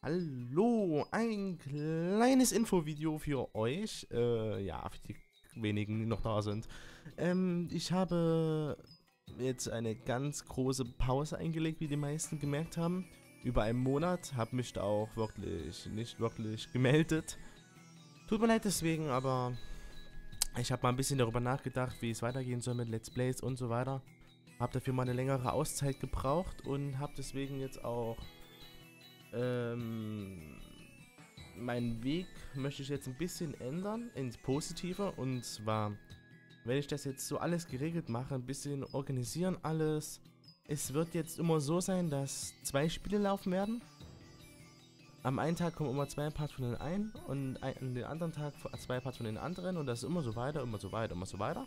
Hallo, ein kleines Infovideo für euch. Äh, ja, für die wenigen, die noch da sind. Ähm, ich habe jetzt eine ganz große Pause eingelegt, wie die meisten gemerkt haben. Über einen Monat, habe mich da auch wirklich nicht wirklich gemeldet. Tut mir leid deswegen, aber ich habe mal ein bisschen darüber nachgedacht, wie es weitergehen soll mit Let's Plays und so weiter. Habe dafür mal eine längere Auszeit gebraucht und habe deswegen jetzt auch ähm, meinen Weg möchte ich jetzt ein bisschen ändern ins Positive. Und zwar, wenn ich das jetzt so alles geregelt mache, ein bisschen organisieren alles. Es wird jetzt immer so sein, dass zwei Spiele laufen werden. Am einen Tag kommen immer zwei Parts von den einen und an den anderen Tag zwei Parts von den anderen und das ist immer so weiter, immer so weiter, immer so weiter.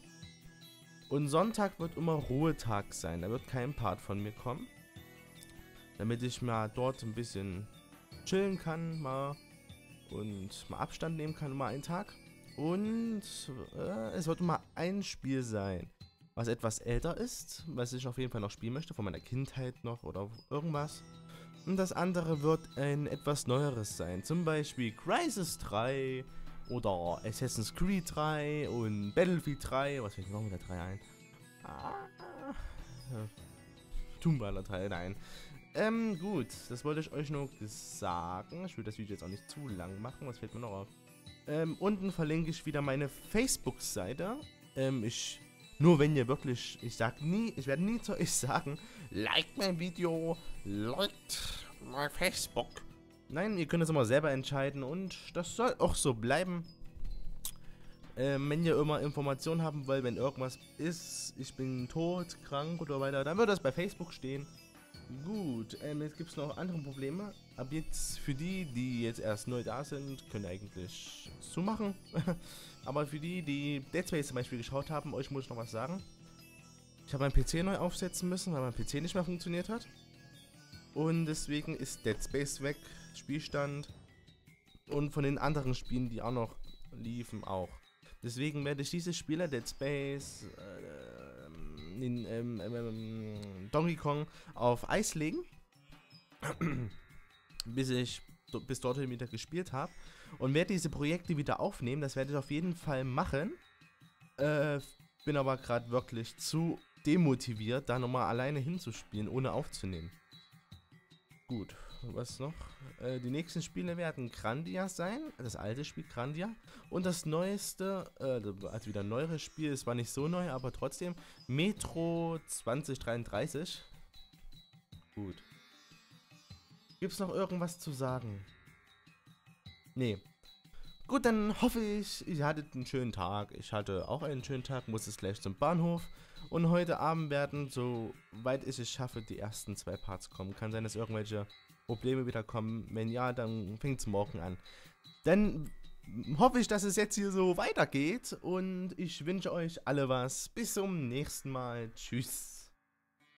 Und Sonntag wird immer Ruhetag sein, da wird kein Part von mir kommen damit ich mal dort ein bisschen chillen kann, mal und mal Abstand nehmen kann, mal einen Tag. Und äh, es wird mal ein Spiel sein, was etwas älter ist, was ich auf jeden Fall noch spielen möchte, von meiner Kindheit noch oder irgendwas. Und das andere wird ein etwas neueres sein, zum Beispiel Crisis 3 oder Assassin's Creed 3 und Battlefield 3. Was fällt mir noch mit der 3 ein? Ah, Tomb Raider 3, nein. Ähm, gut, das wollte ich euch nur sagen. Ich will das Video jetzt auch nicht zu lang machen, was fällt mir noch auf? Ähm, unten verlinke ich wieder meine Facebook-Seite. Ähm, ich, nur wenn ihr wirklich, ich sag nie, ich werde nie zu euch sagen, like mein Video, like mein Facebook. Nein, ihr könnt es immer selber entscheiden und das soll auch so bleiben. Ähm, wenn ihr immer Informationen haben wollt, wenn irgendwas ist, ich bin tot, krank oder weiter, dann wird das bei Facebook stehen. Gut, ähm, jetzt gibt es noch andere Probleme. Ab jetzt für die, die jetzt erst neu da sind, können eigentlich zumachen. Aber für die, die Dead Space zum Beispiel geschaut haben, euch muss ich noch was sagen. Ich habe meinen PC neu aufsetzen müssen, weil mein PC nicht mehr funktioniert hat. Und deswegen ist Dead Space weg, Spielstand. Und von den anderen Spielen, die auch noch liefen, auch. Deswegen werde ich diese Spieler, Dead Space, äh, in, ähm, ähm, ähm, Donkey Kong, auf Eis legen. bis ich bis dorthin wieder gespielt habe. Und werde diese Projekte wieder aufnehmen. Das werde ich auf jeden Fall machen. Äh, bin aber gerade wirklich zu demotiviert, da nochmal alleine hinzuspielen, ohne aufzunehmen. Gut, was noch? Äh, die nächsten Spiele werden Grandia sein, das alte Spiel Grandia. Und das neueste, äh, also wieder neueres Spiel, es war nicht so neu, aber trotzdem, Metro 2033. Gut. Gibt es noch irgendwas zu sagen? Nee. Gut, dann hoffe ich, ihr hattet einen schönen Tag. Ich hatte auch einen schönen Tag, muss es gleich zum Bahnhof. Und heute Abend werden, soweit ich es schaffe, die ersten zwei Parts kommen. Kann sein, dass irgendwelche Probleme wieder kommen. Wenn ja, dann fängt es morgen an. Dann hoffe ich, dass es jetzt hier so weitergeht. Und ich wünsche euch alle was. Bis zum nächsten Mal. Tschüss.